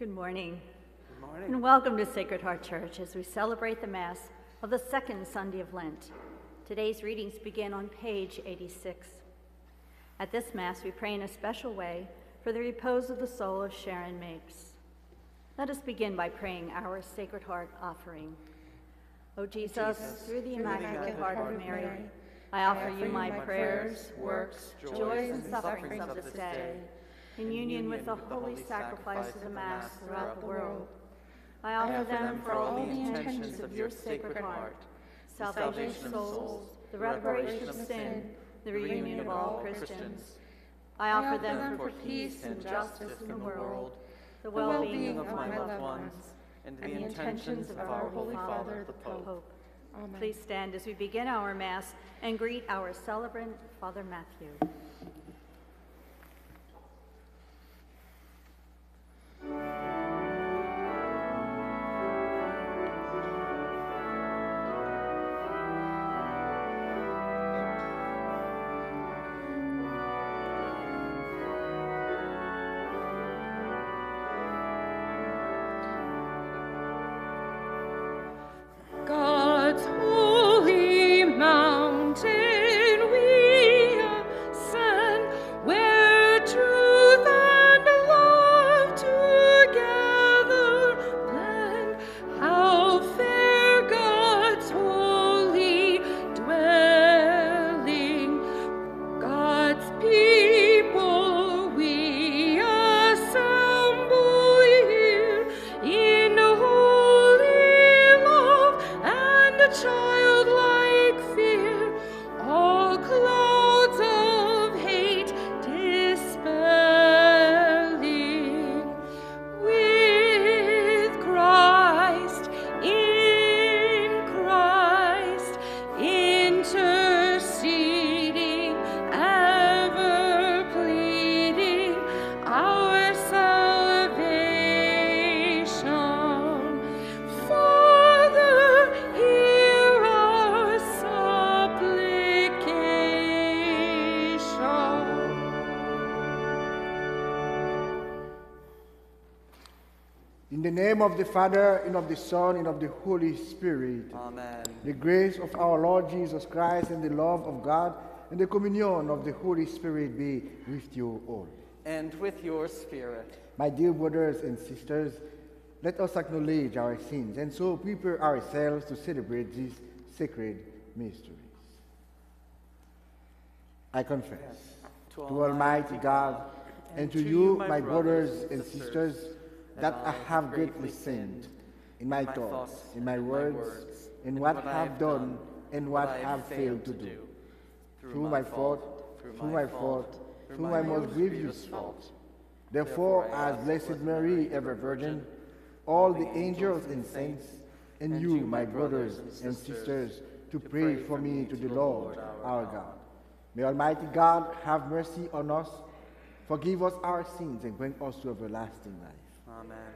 Good morning. Good morning. And welcome to Sacred Heart Church as we celebrate the Mass of the second Sunday of Lent. Today's readings begin on page 86. At this Mass, we pray in a special way for the repose of the soul of Sharon Mapes. Let us begin by praying our Sacred Heart offering. O Jesus, through the Immaculate Heart of Mary, I offer you my prayers, works, joys, and sufferings of this day, in union with the holy sacrifice of the Mass throughout the world. I offer them for all the intentions of your Sacred Heart, salvation of souls, the reparation of sin, the reunion of all Christians. I offer them for peace and justice in the world, the well-being of my loved ones, and the intentions of our Holy Father, the Pope. Please stand as we begin our Mass and greet our celebrant, Father Mathieu. Thank you. Name of the Father, and of the Son, and of the Holy Spirit, Amen. the grace of our Lord Jesus Christ, and the love of God, and the communion of the Holy Spirit be with you all. And with your spirit. My dear brothers and sisters, let us acknowledge our sins and so prepare ourselves to celebrate these sacred mysteries. I confess to Almighty God and to you, my brothers and sisters, that I have greatly sinned in my thoughts, in my words, in what I have done, and what I have failed to do. Through my fault, through my fault, through my most grievous fault. Therefore, as Blessed Mary, ever Virgin, all the angels and saints, and you, my brothers and sisters, to pray for me to the Lord our God. May Almighty God have mercy on us, forgive us our sins, and bring us to everlasting life. Amen.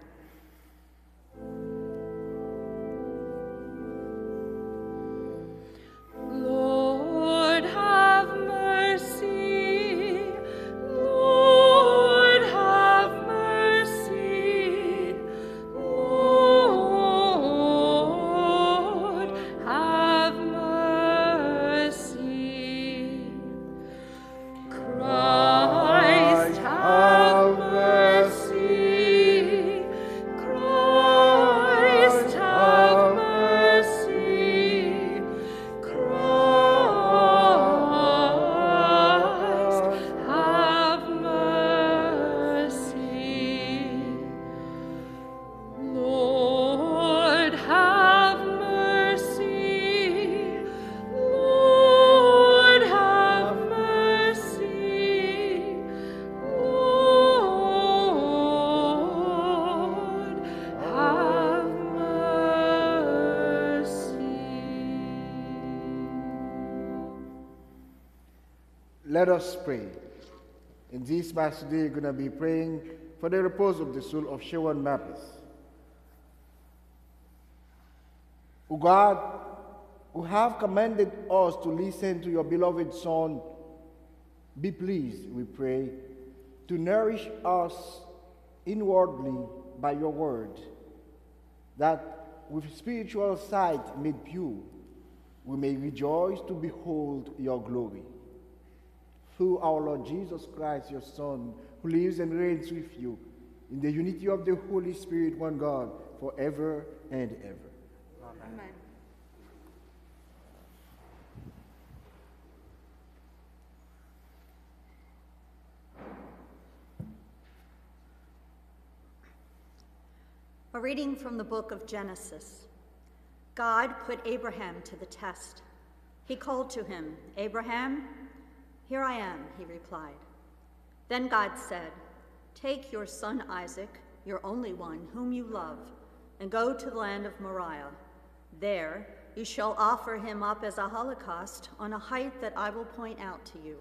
Let us pray. In this Mass today, we're going to be praying for the repose of the soul of Sharon Mapes. O God, who have commanded us to listen to your beloved Son, be pleased, we pray, to nourish us inwardly by your word, that with spiritual sight made pure, we may rejoice to behold your glory. Through our Lord Jesus Christ, your Son, who lives and reigns with you, in the unity of the Holy Spirit, one God, forever and ever. Amen. A reading from the book of Genesis. God put Abraham to the test. He called to him, Abraham, here I am, he replied. Then God said, Take your son Isaac, your only one, whom you love, and go to the land of Moriah. There you shall offer him up as a holocaust on a height that I will point out to you.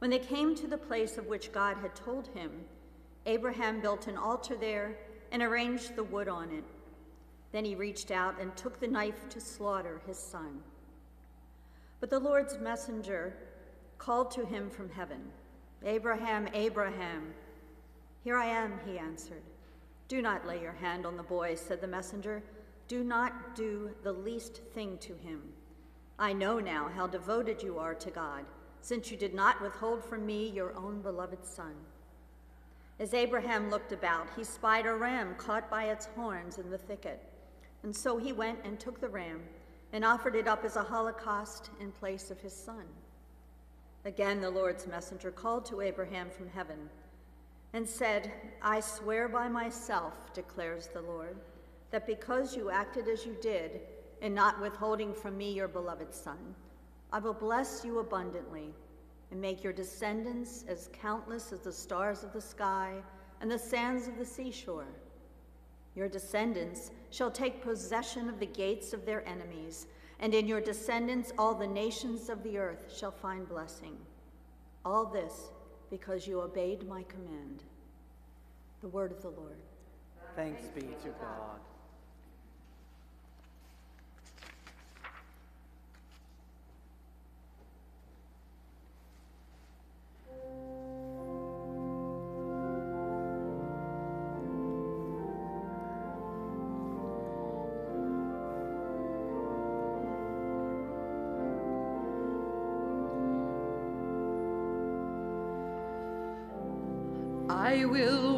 When they came to the place of which God had told him, Abraham built an altar there and arranged the wood on it. Then he reached out and took the knife to slaughter his son. But the Lord's messenger called to him from heaven, Abraham, Abraham. Here I am, he answered. Do not lay your hand on the boy, said the messenger. Do not do the least thing to him. I know now how devoted you are to God, since you did not withhold from me your own beloved son. As Abraham looked about, he spied a ram caught by its horns in the thicket. And so he went and took the ram and offered it up as a holocaust in place of his son. Again, the Lord's messenger called to Abraham from heaven and said, I swear by myself, declares the Lord, that because you acted as you did in not withholding from me your beloved son, I will bless you abundantly and make your descendants as countless as the stars of the sky and the sands of the seashore. Your descendants shall take possession of the gates of their enemies, and in your descendants all the nations of the earth shall find blessing. All this because you obeyed my command. The word of the Lord. Thanks be to God. Will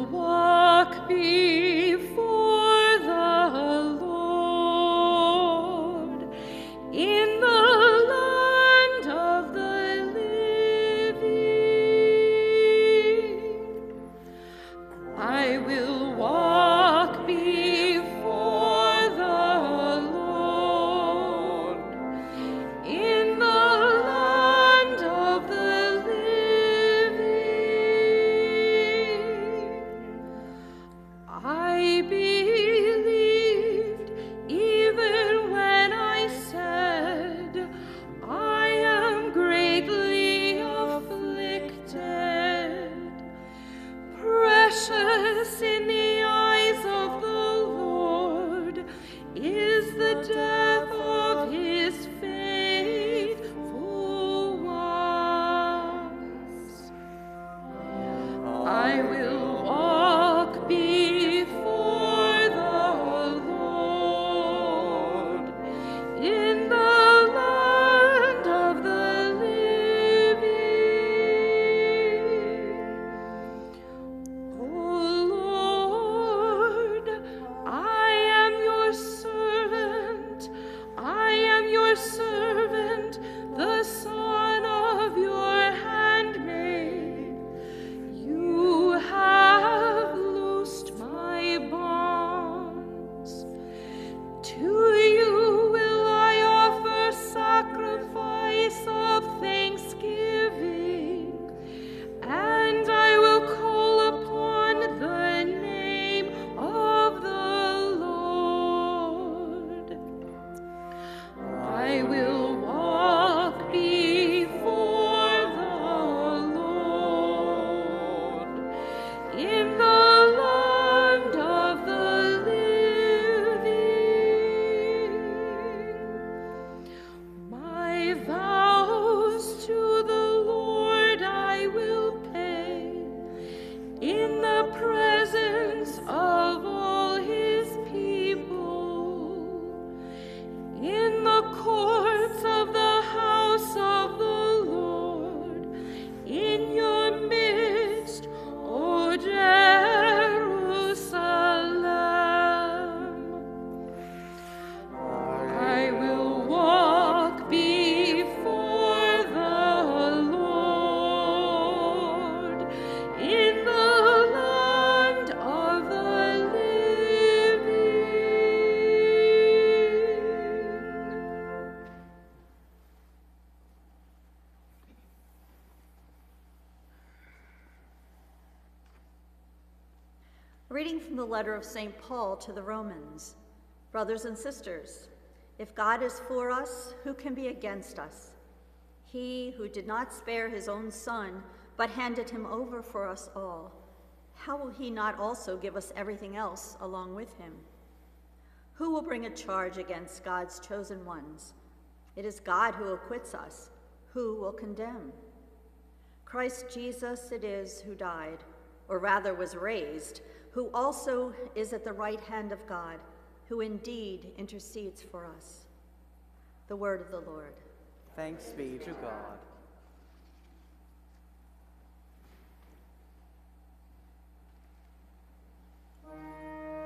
the letter of St. Paul to the Romans. Brothers and sisters, if God is for us, who can be against us? He who did not spare his own son, but handed him over for us all, how will he not also give us everything else along with him? Who will bring a charge against God's chosen ones? It is God who acquits us. Who will condemn? Christ Jesus it is who died, or rather was raised, who also is at the right hand of God, who indeed intercedes for us. The word of the Lord. Thanks be to God. Praise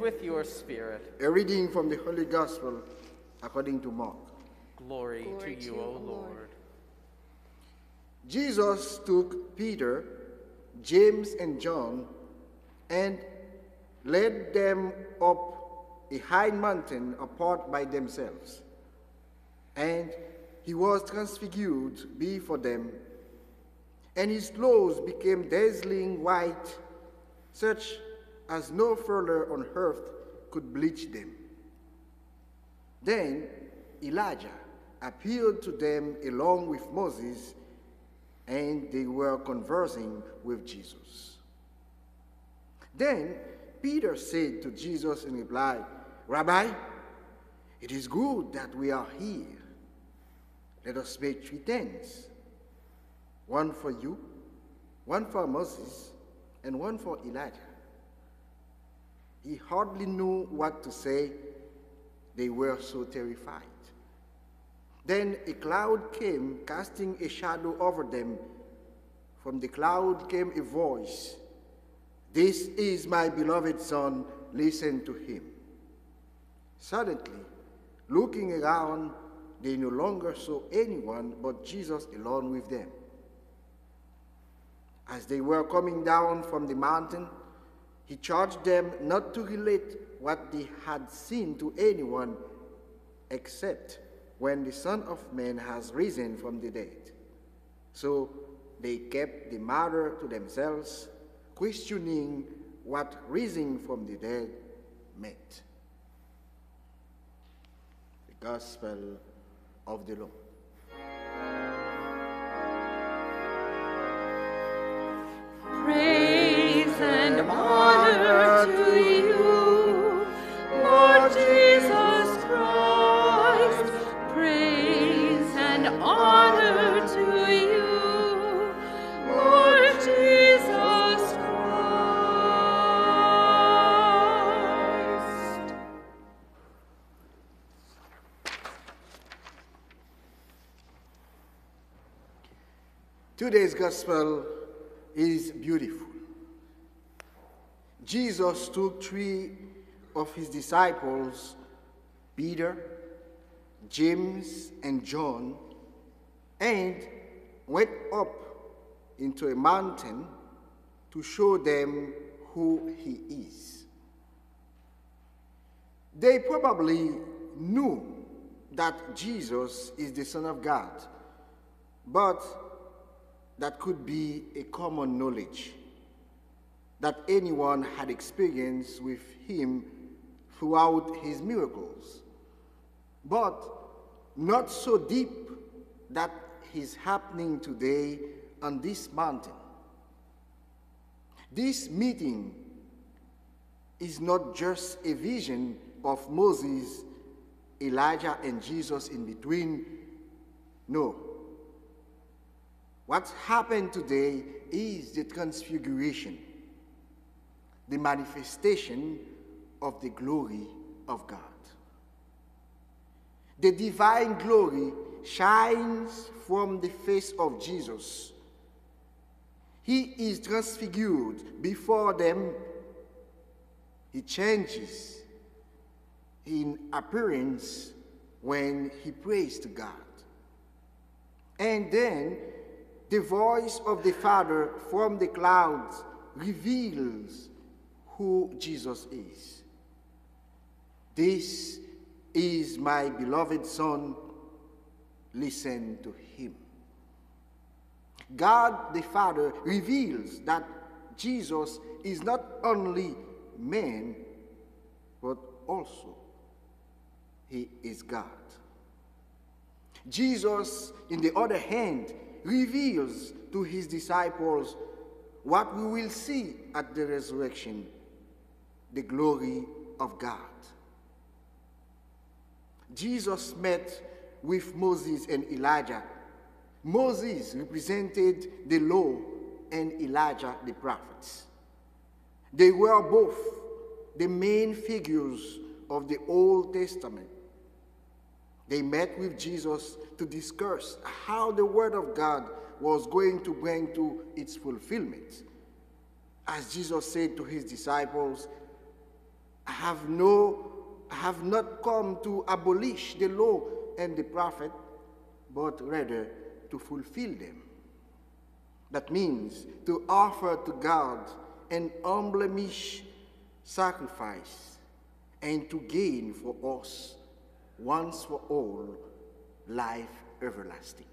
with your spirit, A reading from the Holy Gospel according to Mark. glory, to you, O Lord. Jesus took Peter, James, and John and led them up a high mountain apart by themselves. And he was transfigured before them, and his clothes became dazzling white, such as no fuller on earth could bleach them. Then Elijah appeared to them along with Moses, and they were conversing with Jesus. Then Peter said to Jesus in reply, Rabbi, it is good that we are here. Let us make three tents one for you, one for Moses, and one for Elijah. He hardly knew what to say, they were so terrified. Then a cloud came, casting a shadow over them. From the cloud came a voice This is my beloved Son, listen to him. Suddenly, looking around, they no longer saw anyone but Jesus alone with them. As they were coming down from the mountain, he charged them not to relate what they had seen to anyone except when the Son of Man has risen from the dead. So they kept the matter to themselves, questioning what rising from the dead meant. The Gospel of the Lord. Praise and Today's gospel is beautiful. Jesus took three of his disciples, Peter, James, and John, and went up into a mountain to show them who he is. They probably knew that Jesus is the Son of God, but that could be a common knowledge that anyone had experienced with him throughout his miracles, but not so deep that is happening today on this mountain. This meeting is not just a vision of Moses, Elijah, and Jesus in between. No. What's happened today is the transfiguration, the manifestation of the glory of God. The divine glory shines from the face of Jesus. He is transfigured before them. He changes in appearance when he prays to God. And then the voice of the Father from the clouds reveals who Jesus is. This is my beloved Son, listen to him. God the Father reveals that Jesus is not only man, but also he is God. Jesus, in the other hand, reveals to his disciples what we will see at the resurrection the glory of God. Jesus met with Moses and Elijah. Moses represented the law and Elijah the prophets. They were both the main figures of the Old Testament. They met with Jesus to discuss how the Word of God was going to bring to its fulfillment. As Jesus said to his disciples, I have, no, I have not come to abolish the law and the prophet, but rather to fulfill them. That means to offer to God an unblemished sacrifice and to gain for us once for all life everlasting.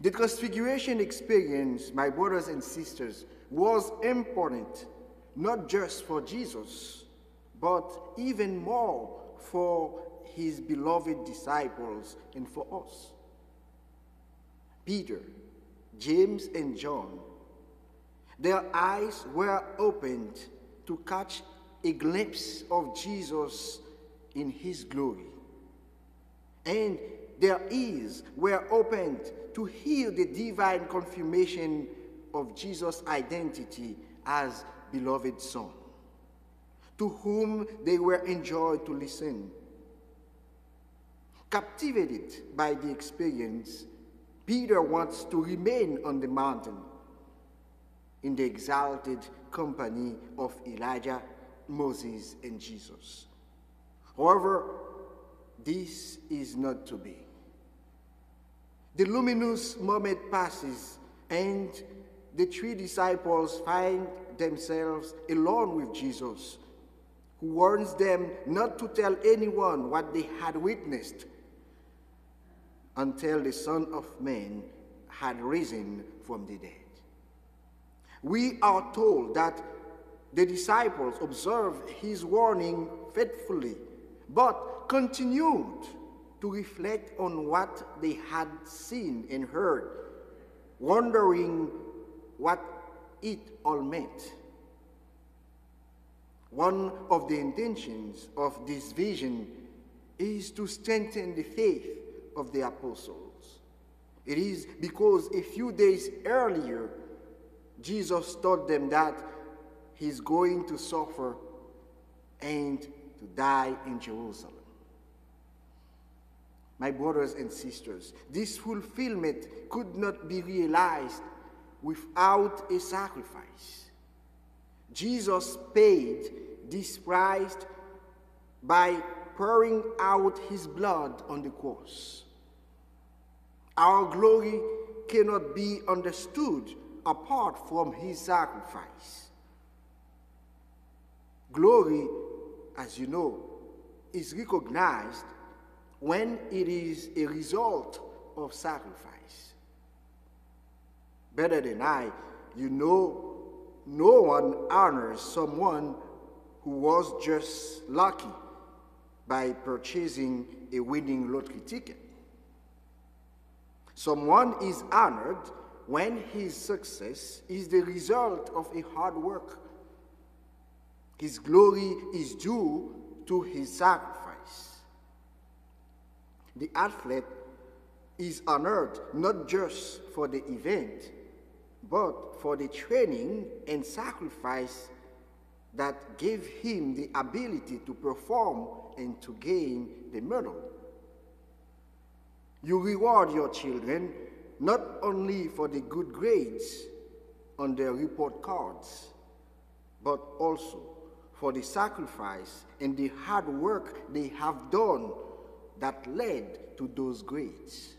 The transfiguration experience, my brothers and sisters, was important not just for Jesus, but even more for his beloved disciples and for us. Peter, James, and John, their eyes were opened to catch a glimpse of Jesus in his glory. And their ears were opened to hear the divine confirmation of Jesus' identity as beloved Son, to whom they were enjoyed to listen. Captivated by the experience, Peter wants to remain on the mountain in the exalted company of Elijah, Moses, and Jesus. However, this is not to be. The luminous moment passes, and the three disciples find themselves alone with Jesus, who warns them not to tell anyone what they had witnessed until the Son of Man had risen from the dead. We are told that the disciples observed his warning faithfully, but continued to reflect on what they had seen and heard, wondering what it all meant. One of the intentions of this vision is to strengthen the faith of the apostles. It is because a few days earlier, Jesus told them that he's going to suffer and die in Jerusalem. My brothers and sisters, this fulfillment could not be realized without a sacrifice. Jesus paid this price by pouring out his blood on the cross. Our glory cannot be understood apart from his sacrifice. Glory, as you know, is recognized when it is a result of sacrifice. Better than I, you know, no one honors someone who was just lucky by purchasing a winning lottery ticket. Someone is honored when his success is the result of a hard work. His glory is due to his sacrifice. The athlete is honored not just for the event, but for the training and sacrifice that gave him the ability to perform and to gain the medal. You reward your children not only for the good grades on their report cards, but also for the sacrifice and the hard work they have done that led to those grades.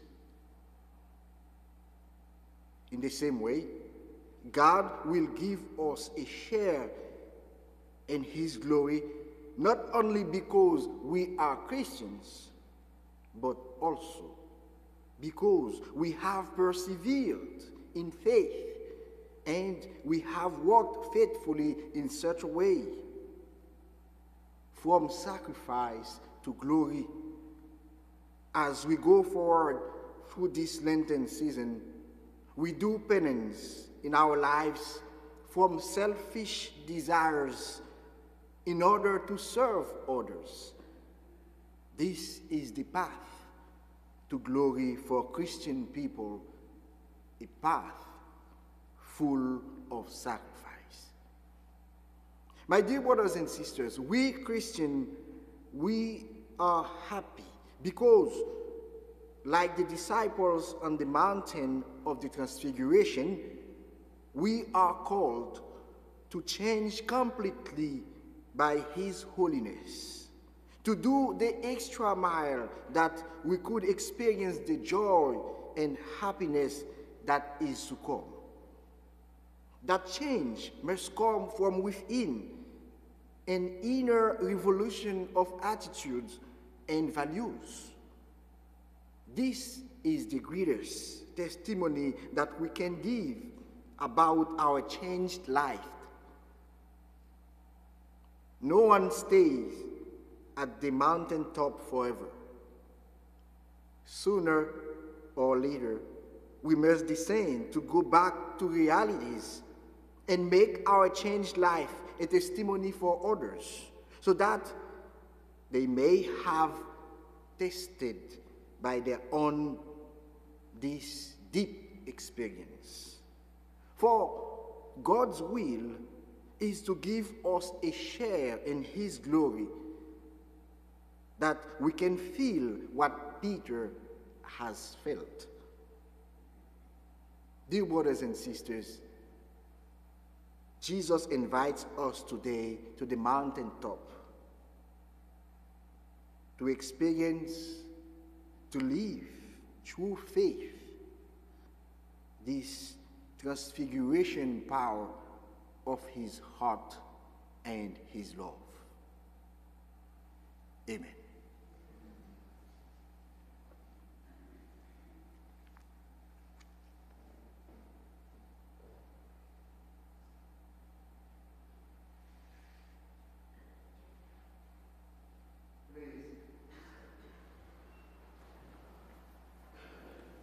In the same way, God will give us a share in His glory not only because we are Christians, but also because we have persevered in faith and we have worked faithfully in such a way. From sacrifice to glory, as we go forward through this Lenten season, we do penance in our lives from selfish desires in order to serve others. This is the path to glory for Christian people, a path full of sacrifice. My dear brothers and sisters, we Christian, we are happy because like the disciples on the mountain of the transfiguration, we are called to change completely by his holiness to do the extra mile that we could experience the joy and happiness that is to come. That change must come from within an inner revolution of attitudes and values. This is the greatest testimony that we can give about our changed life. No one stays at the mountaintop forever. Sooner or later, we must descend to go back to realities and make our changed life a testimony for others so that they may have tasted by their own this deep experience. For God's will is to give us a share in His glory that we can feel what Peter has felt. Dear brothers and sisters, Jesus invites us today to the mountaintop to experience, to live true faith this transfiguration power of his heart and his love. Amen.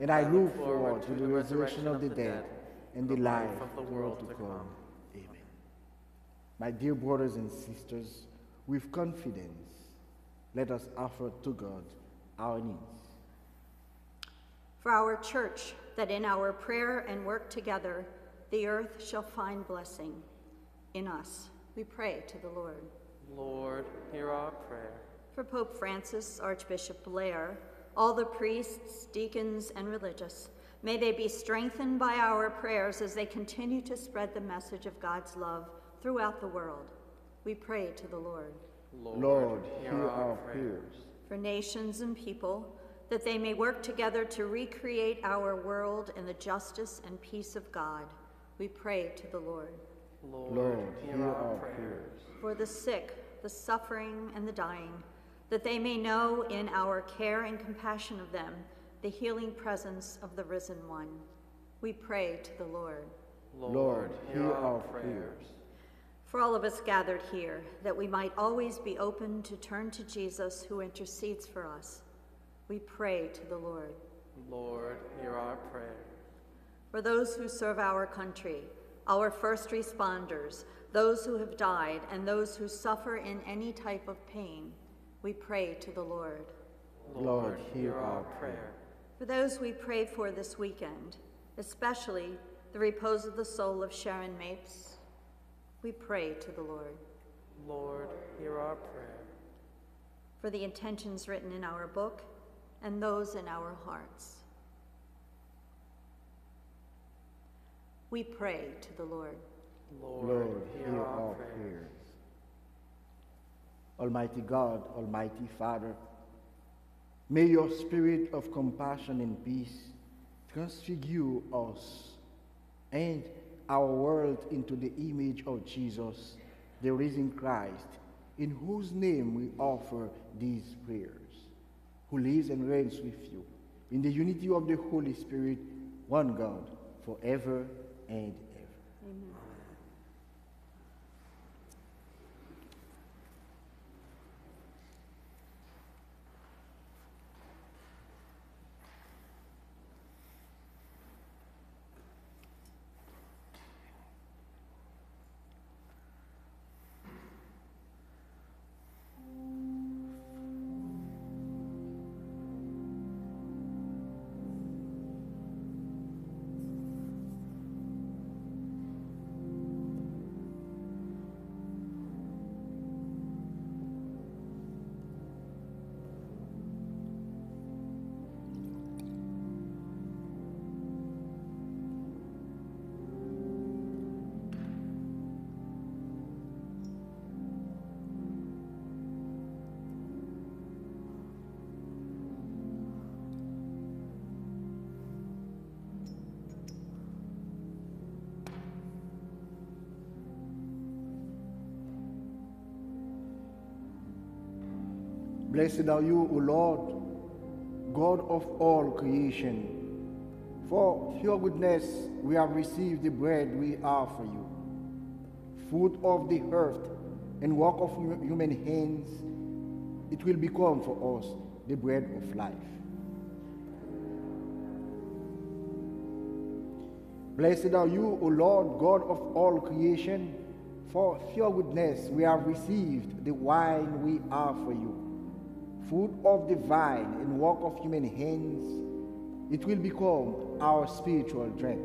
and I look forward to the resurrection of the dead and the life of the world to come. Amen. My dear brothers and sisters, with confidence, let us offer to God our needs. For our church, that in our prayer and work together, the earth shall find blessing. In us, we pray to the Lord. Lord, hear our prayer. For Pope Francis, Archbishop Blair, all the priests, deacons, and religious, may they be strengthened by our prayers as they continue to spread the message of God's love throughout the world. We pray to the Lord. Lord, Lord hear our prayers. For nations and people, that they may work together to recreate our world in the justice and peace of God. We pray to the Lord. Lord, Lord hear our prayers. For the sick, the suffering, and the dying, that they may know in our care and compassion of them the healing presence of the risen one. We pray to the Lord. Lord, hear our prayers. For all of us gathered here, that we might always be open to turn to Jesus who intercedes for us we pray to the Lord. Lord, hear our prayer. For those who serve our country, our first responders, those who have died, and those who suffer in any type of pain, we pray to the Lord. Lord, hear our prayer. For those we pray for this weekend, especially the repose of the soul of Sharon Mapes, we pray to the Lord. Lord, hear our prayer. For the intentions written in our book, and those in our hearts. We pray to the Lord. Lord, Lord hear, hear our, prayer. prayers. Almighty God, Almighty Father, may your spirit of compassion and peace transfigure us and our world into the image of Jesus, the risen Christ, in whose name we offer these prayers who lives and reigns with you in the unity of the Holy Spirit, one God, forever and Blessed are you, O Lord, God of all creation. For your goodness we have received the bread we offer you, food of the earth and work of human hands. It will become for us the bread of life. Blessed are you, O Lord, God of all creation, for your goodness we have received the wine we offer you food of the vine and work of human hands, it will become our spiritual drink.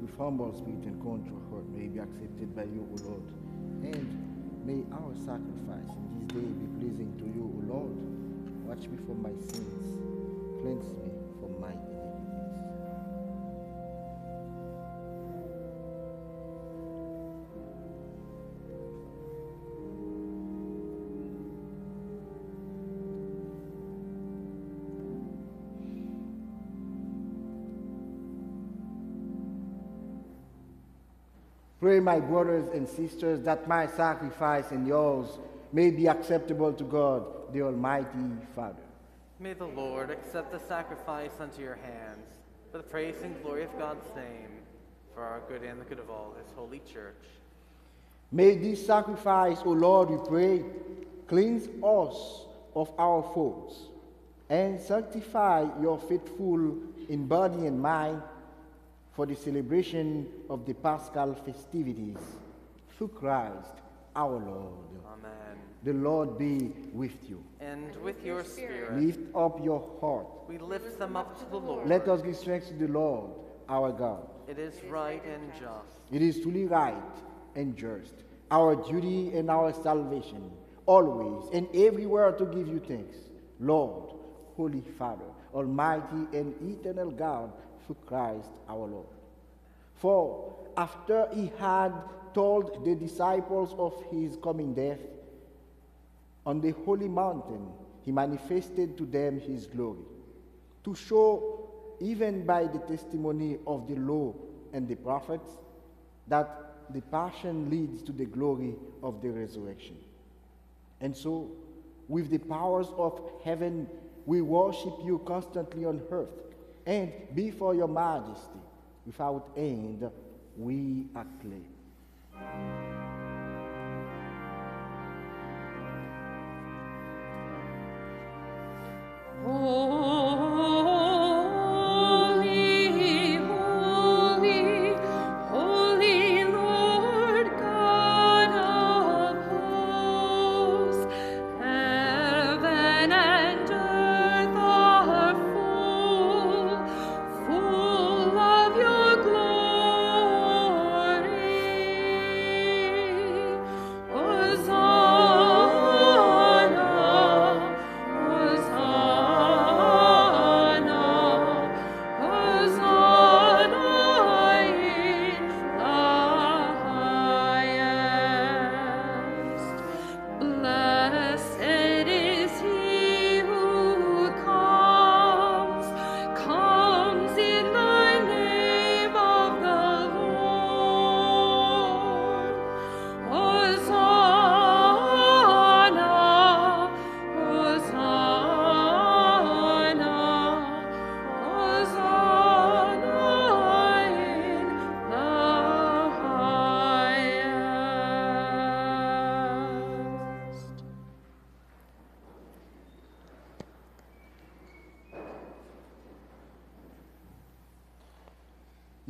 With humble spirit and contrite heart may be accepted by you, O Lord, and may our sacrifice in this day be pleasing to you, O Lord. Watch me from my sins, cleanse me from my pray, my brothers and sisters, that my sacrifice and yours may be acceptable to God, the Almighty Father. May the Lord accept the sacrifice unto your hands, for the praise and glory of God's name, for our good and the good of all his holy church. May this sacrifice, O Lord, we pray, cleanse us of our faults and sanctify your faithful in body and mind for the celebration of the Paschal festivities through Christ our Lord. Amen. The Lord be with you. And with your spirit, Lift up your heart. we lift them up to the Lord. Let us give thanks to the Lord our God. It is right and just. It is truly right and just, our duty and our salvation, always and everywhere to give you thanks, Lord, Holy Father, Almighty and eternal God, through Christ our Lord. For after he had told the disciples of his coming death, on the holy mountain he manifested to them his glory, to show, even by the testimony of the law and the prophets, that the passion leads to the glory of the resurrection. And so, with the powers of heaven, we worship you constantly on earth, and before your majesty, without end, we acclaim.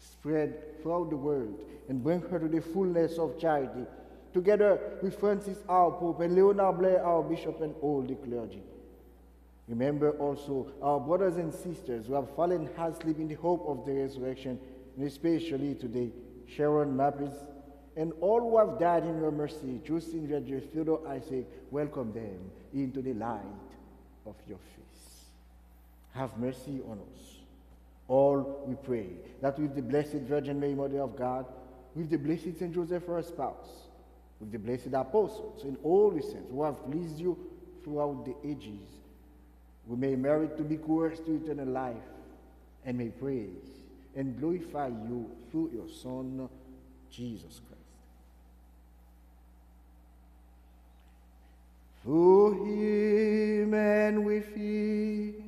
spread throughout the world and bring her to the fullness of charity, together with Francis our Pope and Leonard Blair our Bishop and all the clergy. Remember also our brothers and sisters who have fallen asleep in the hope of the resurrection, and especially today, Sharon Mapes, and all who have died in your mercy, Justin Redger, Theodore Isaac, welcome them into the light of your face. Have mercy on us. All we pray that with the Blessed Virgin Mary, Mother of God, with the Blessed Saint Joseph, her spouse, with the blessed apostles and all the saints who have pleased you throughout the ages, we may merit to be coerced to eternal life and may praise and glorify you through your Son, Jesus Christ. Through him and with him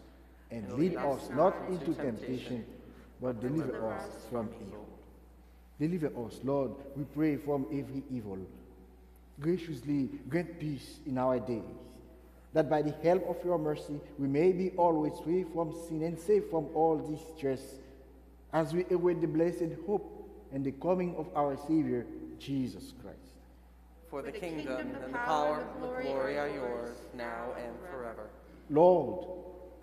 And lead us not into temptation, but deliver us from evil. Deliver us, Lord, we pray from every evil. Graciously grant peace in our days, that by the help of your mercy we may be always free from sin and safe from all distress, as we await the blessed hope and the coming of our Savior, Jesus Christ. For the kingdom and the power and the glory are yours, now and forever. Lord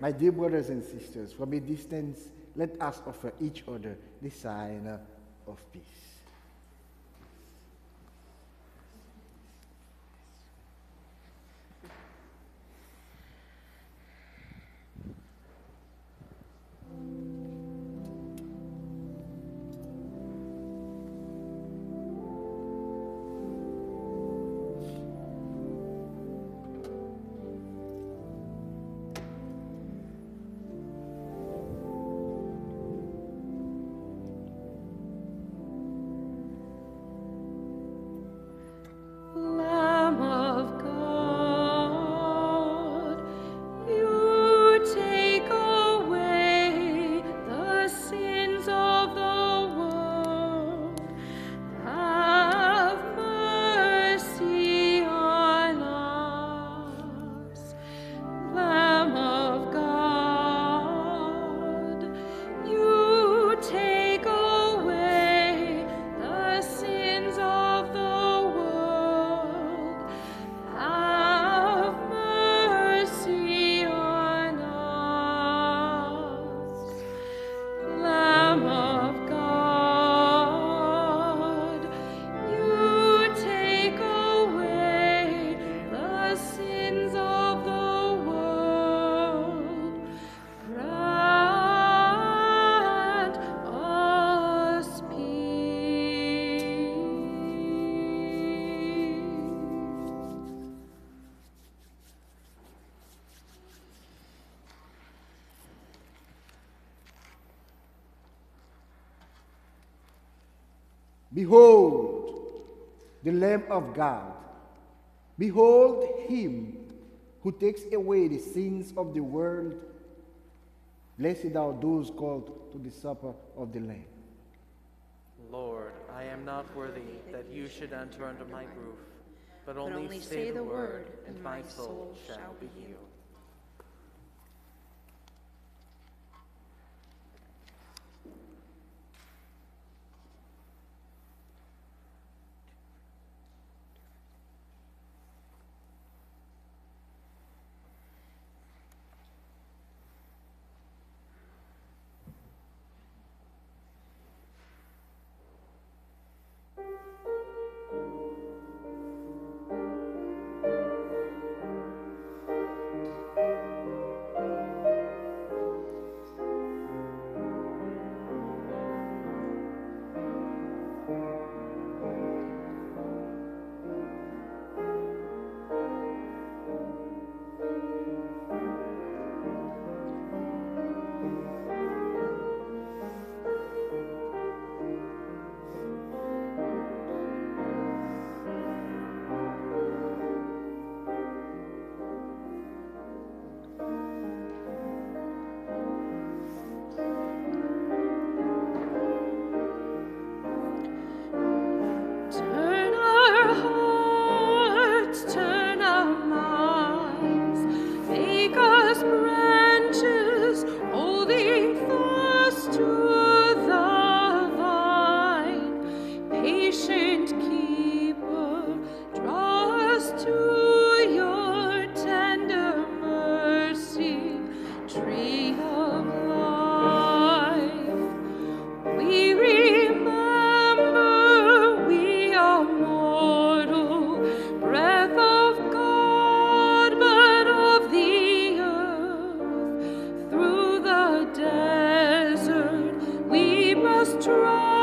My dear brothers and sisters, from a distance, let us offer each other the sign of peace. Behold the Lamb of God. Behold him who takes away the sins of the world. Blessed are those called to the supper of the Lamb. Lord, I am not worthy that you should enter under my roof, but only, say the word, and my soul shall be healed. Strong.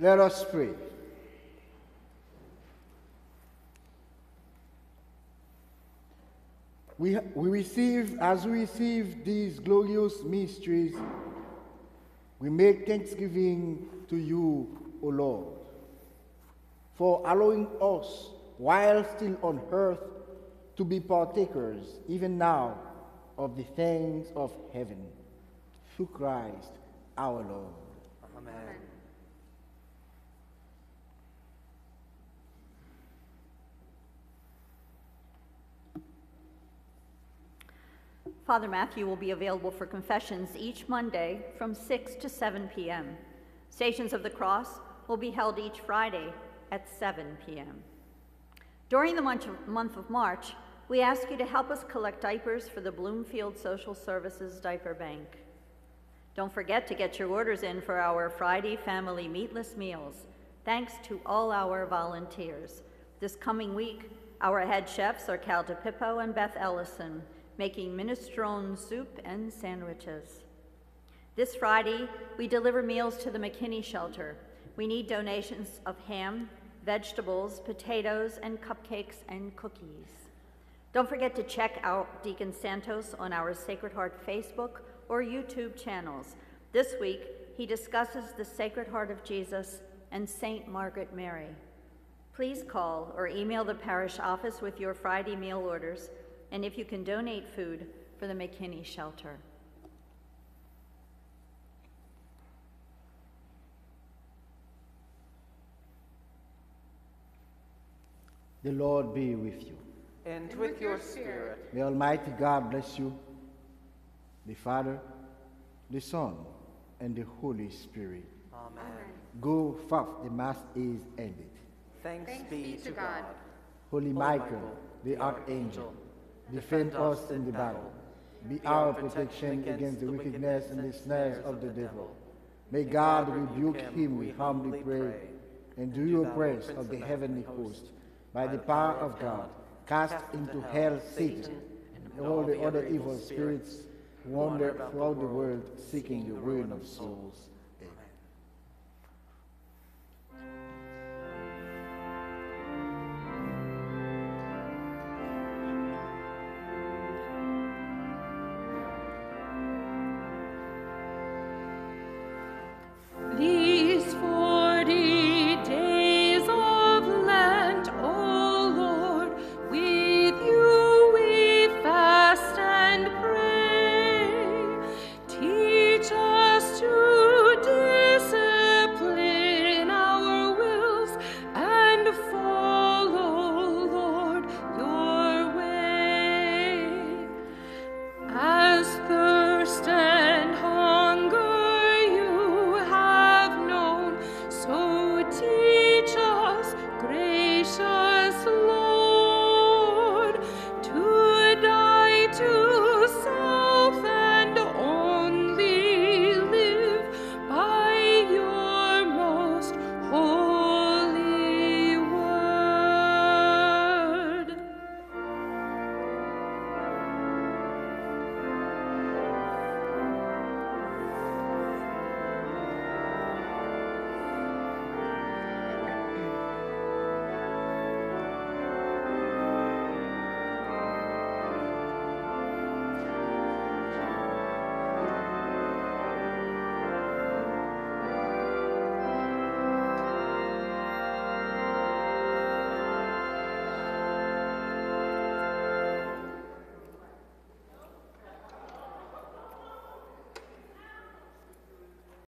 Let us pray. We, we receive, as we receive these glorious mysteries, we make thanksgiving to you, O Lord, for allowing us, while still on earth, to be partakers, even now, of the things of heaven. Through Christ our Lord. Amen. Father Mathieu will be available for confessions each Monday from 6 to 7 p.m. Stations of the Cross will be held each Friday at 7 p.m. During the month of, March, we ask you to help us collect diapers for the Bloomfield Social Services Diaper Bank. Don't forget to get your orders in for our Friday family meatless meals. Thanks to all our volunteers. This coming week, our head chefs are Cal DePippo and Beth Ellison, making minestrone soup and sandwiches. This Friday, we deliver meals to the McKinney Shelter. We need donations of ham, vegetables, potatoes, and cupcakes and cookies. Don't forget to check out Deacon Santos on our Sacred Heart Facebook or YouTube channels. This week, he discusses the Sacred Heart of Jesus and St. Margaret Mary. Please call or email the parish office with your Friday meal orders and if you can donate food for the McKinney shelter. The Lord be with you. And with your spirit. May Almighty God bless you, the Father, the Son, and the Holy Spirit. Amen. Go forth, the Mass is ended. Thanks, be to God. Holy Michael, the Archangel, defend us in the battle. Be our protection against the wickedness and the snares of the devil. May God rebuke him, we humbly pray. And do your prayers of the heavenly host, by the power of God, cast into hell Satan and all the other evil spirits who wander throughout the world seeking the ruin of souls.